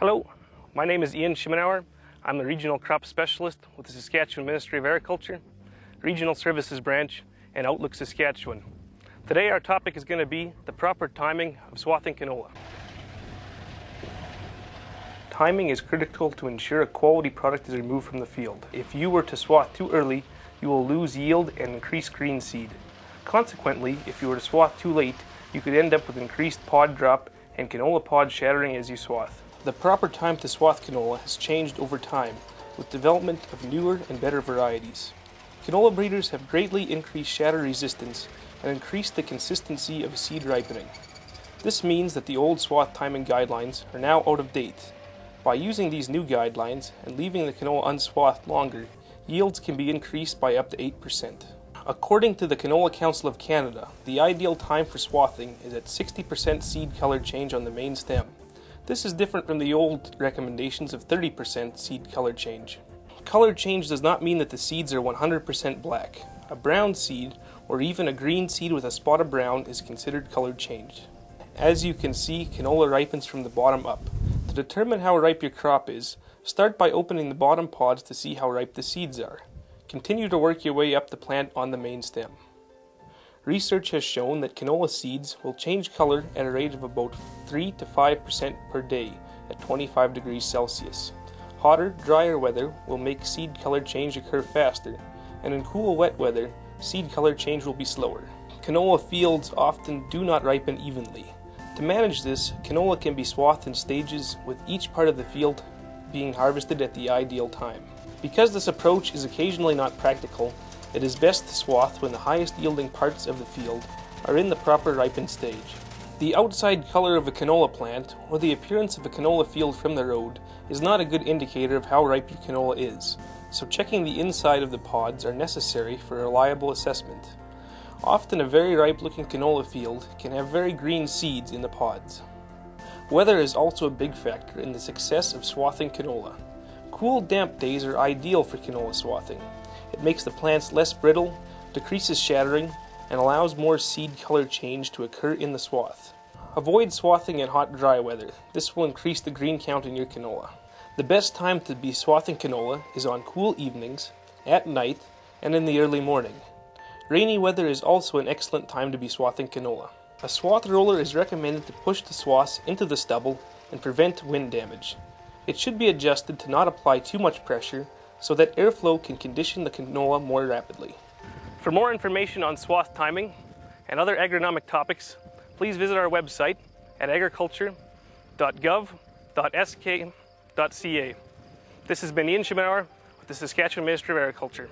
Hello, my name is Ian Schemenaur. I'm the Regional Crop Specialist with the Saskatchewan Ministry of Agriculture, Regional Services Branch, and Outlook Saskatchewan. Today our topic is going to be the proper timing of swathing canola. Timing is critical to ensure a quality product is removed from the field. If you were to swath too early, you will lose yield and increase green seed. Consequently, if you were to swath too late, you could end up with increased pod drop and canola pod shattering as you swath. The proper time to swath canola has changed over time with development of newer and better varieties. Canola breeders have greatly increased shatter resistance and increased the consistency of seed ripening. This means that the old swath timing guidelines are now out of date. By using these new guidelines and leaving the canola unswathed longer, yields can be increased by up to 8%. According to the Canola Council of Canada, the ideal time for swathing is at 60% seed color change on the main stem. This is different from the old recommendations of 30% seed color change. Color change does not mean that the seeds are 100% black. A brown seed, or even a green seed with a spot of brown, is considered color changed. As you can see, canola ripens from the bottom up. To determine how ripe your crop is, start by opening the bottom pods to see how ripe the seeds are. Continue to work your way up the plant on the main stem. Research has shown that canola seeds will change color at a rate of about 3 to 5% per day at 25 degrees Celsius. Hotter, drier weather will make seed color change occur faster, and in cool, wet weather, seed color change will be slower. Canola fields often do not ripen evenly. To manage this, canola can be swathed in stages with each part of the field being harvested at the ideal time. Because this approach is occasionally not practical, it is best to swath when the highest yielding parts of the field are in the proper ripened stage. The outside color of a canola plant, or the appearance of a canola field from the road, is not a good indicator of how ripe your canola is, so checking the inside of the pods are necessary for a reliable assessment. Often a very ripe looking canola field can have very green seeds in the pods. Weather is also a big factor in the success of swathing canola. Cool, damp days are ideal for canola swathing. It makes the plants less brittle, decreases shattering, and allows more seed color change to occur in the swath. Avoid swathing in hot, dry weather. This will increase the green count in your canola. The best time to be swathing canola is on cool evenings, at night, and in the early morning. Rainy weather is also an excellent time to be swathing canola. A swath roller is recommended to push the swaths into the stubble and prevent wind damage. It should be adjusted to not apply too much pressure so that airflow can condition the canola more rapidly. For more information on swath timing and other agronomic topics, please visit our website at agriculture.gov.sk.ca. This has been Ian Schemenaur with the Saskatchewan Ministry of Agriculture.